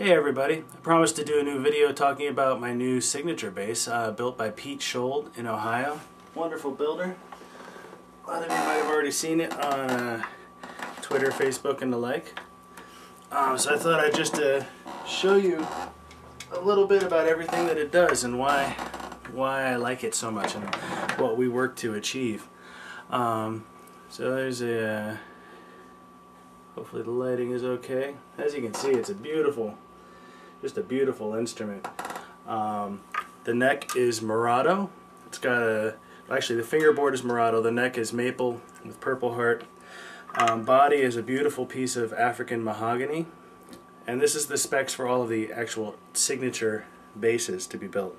Hey everybody, I promised to do a new video talking about my new signature bass uh, built by Pete Skjold in Ohio. Wonderful builder. A lot of you might have already seen it on uh, Twitter, Facebook, and the like. Um, so I thought I'd just uh, show you a little bit about everything that it does and why why I like it so much and what we work to achieve. Um, so there's a uh, hopefully the lighting is okay. As you can see, it's a beautiful just a beautiful instrument. Um, the neck is Morado. It's got a, actually the fingerboard is Morado, the neck is maple with purple heart. Um, body is a beautiful piece of African mahogany. And this is the specs for all of the actual signature basses to be built.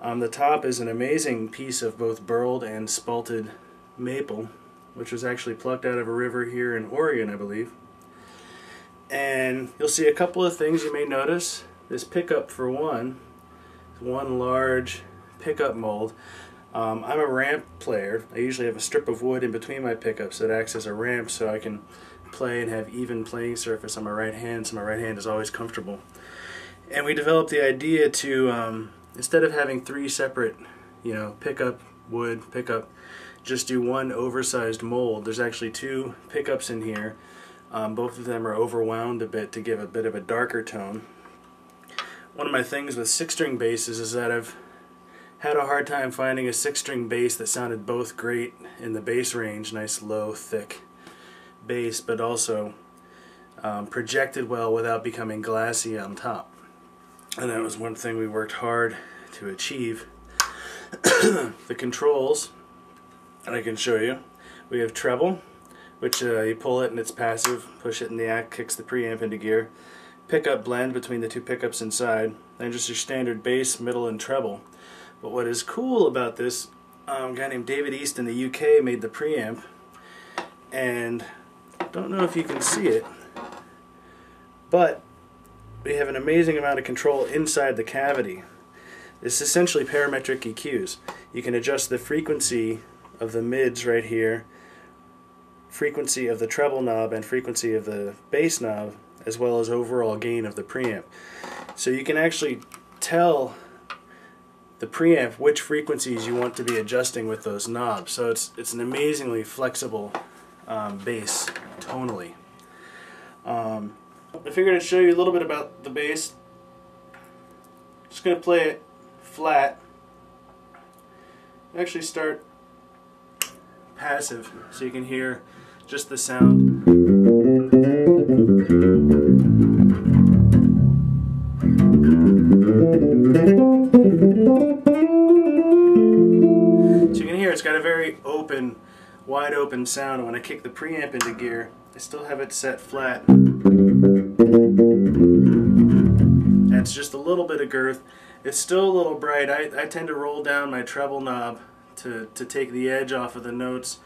On the top is an amazing piece of both burled and spalted maple, which was actually plucked out of a river here in Oregon, I believe and you'll see a couple of things you may notice. This pickup for one, one large pickup mold. Um, I'm a ramp player. I usually have a strip of wood in between my pickups that acts as a ramp so I can play and have even playing surface on my right hand so my right hand is always comfortable. And we developed the idea to, um, instead of having three separate, you know, pickup, wood, pickup, just do one oversized mold. There's actually two pickups in here um, both of them are overwound a bit to give a bit of a darker tone. One of my things with six-string basses is that I've had a hard time finding a six-string bass that sounded both great in the bass range, nice low, thick bass, but also um, projected well without becoming glassy on top. And that was one thing we worked hard to achieve. the controls, and I can show you, we have treble, which uh, you pull it and it's passive, push it in the act, kicks the preamp into gear. Pickup blend between the two pickups inside, and just your standard bass, middle, and treble. But what is cool about this, um, a guy named David East in the UK made the preamp, and don't know if you can see it, but we have an amazing amount of control inside the cavity. It's essentially parametric EQs. You can adjust the frequency of the mids right here frequency of the treble knob and frequency of the bass knob as well as overall gain of the preamp. So you can actually tell the preamp which frequencies you want to be adjusting with those knobs. So it's, it's an amazingly flexible um, bass tonally. Um, I figured I'd show you a little bit about the bass. Just going to play it flat. Actually start passive so you can hear just the sound. So you can hear it's got a very open, wide open sound. When I kick the preamp into gear, I still have it set flat. It's just a little bit of girth. It's still a little bright. I, I tend to roll down my treble knob to, to take the edge off of the notes.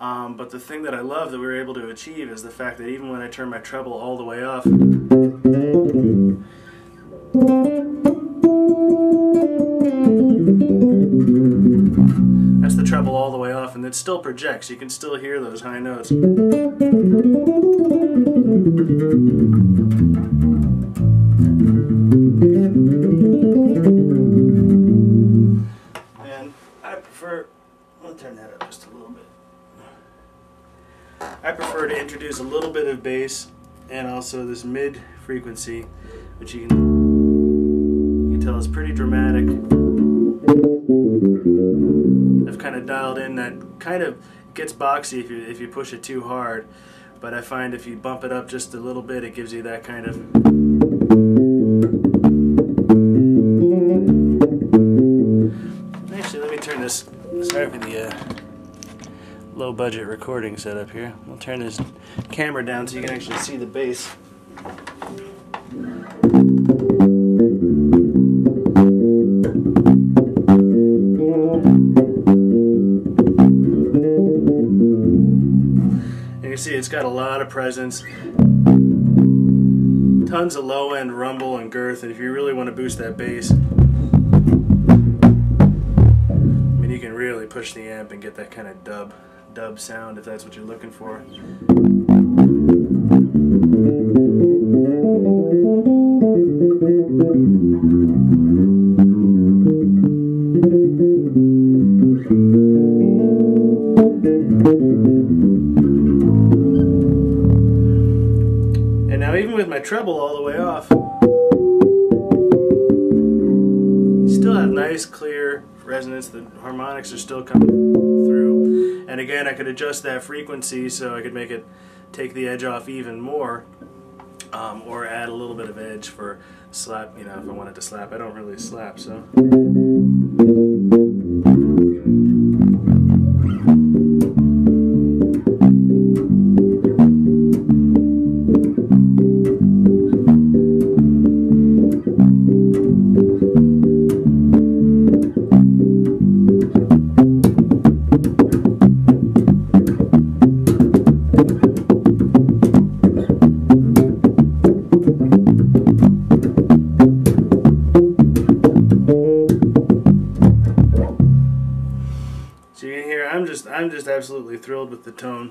Um, but the thing that I love that we were able to achieve is the fact that even when I turn my treble all the way off, that's the treble all the way off and it still projects. You can still hear those high notes. Introduce a little bit of bass and also this mid frequency, which you can, you can tell is pretty dramatic. I've kind of dialed in that kind of gets boxy if you if you push it too hard, but I find if you bump it up just a little bit, it gives you that kind of. Actually, let me turn this. Sorry for the. Uh, low budget recording setup here. I'll turn this camera down so you can actually see the bass. You can see it's got a lot of presence. Tons of low end rumble and girth, and if you really want to boost that bass, you can really push the amp and get that kind of dub dub sound if that's what you're looking for. And now even with my treble all the way off, still have nice clear resonance. The harmonics are still coming through. And again, I could adjust that frequency so I could make it take the edge off even more. Um, or add a little bit of edge for slap, you know, if I wanted to slap. I don't really slap, so. So absolutely thrilled with the tone.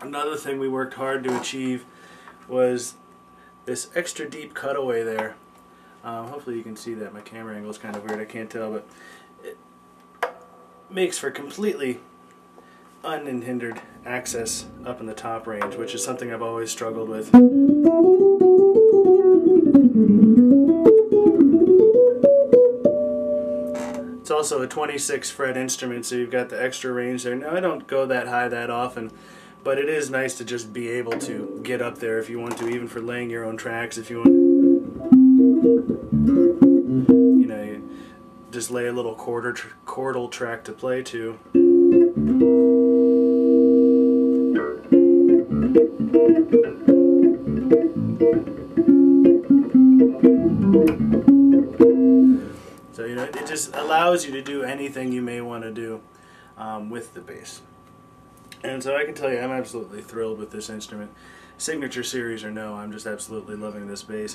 Another thing we worked hard to achieve was this extra deep cutaway there. Um, hopefully you can see that. My camera angle is kind of weird. I can't tell, but it makes for completely unhindered access up in the top range, which is something I've always struggled with. It's also a 26 fret instrument, so you've got the extra range there. Now, I don't go that high that often, but it is nice to just be able to get up there if you want to, even for laying your own tracks. If you want, you know, you just lay a little quarter tr chordal track to play to. Just allows you to do anything you may want to do um, with the bass. And so I can tell you, I'm absolutely thrilled with this instrument. Signature series or no, I'm just absolutely loving this bass.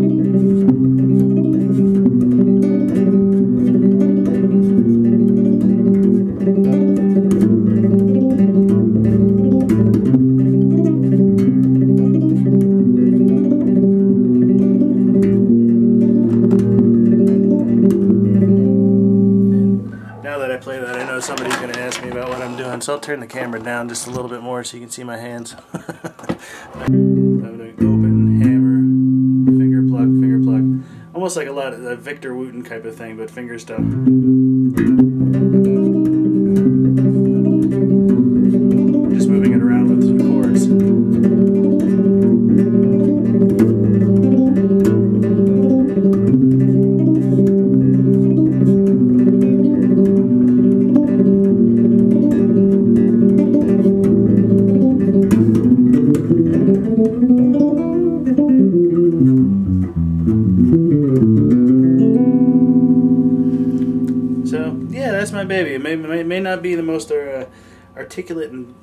somebody's going to ask me about what I'm doing, so I'll turn the camera down just a little bit more so you can see my hands. I'm doing open, hammer, finger pluck, finger pluck. Almost like a lot of a Victor Wooten type of thing, but finger stuff. So yeah, that's my baby. It may, may, may not be the most uh, articulate, and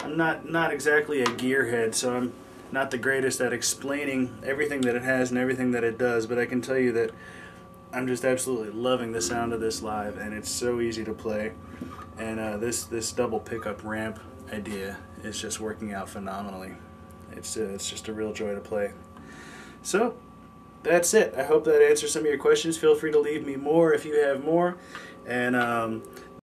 I'm not not exactly a gearhead, so I'm not the greatest at explaining everything that it has and everything that it does. But I can tell you that I'm just absolutely loving the sound of this live, and it's so easy to play. And uh, this this double pickup ramp idea is just working out phenomenally. It's uh, it's just a real joy to play. So that's it. I hope that answers some of your questions. Feel free to leave me more if you have more. And um,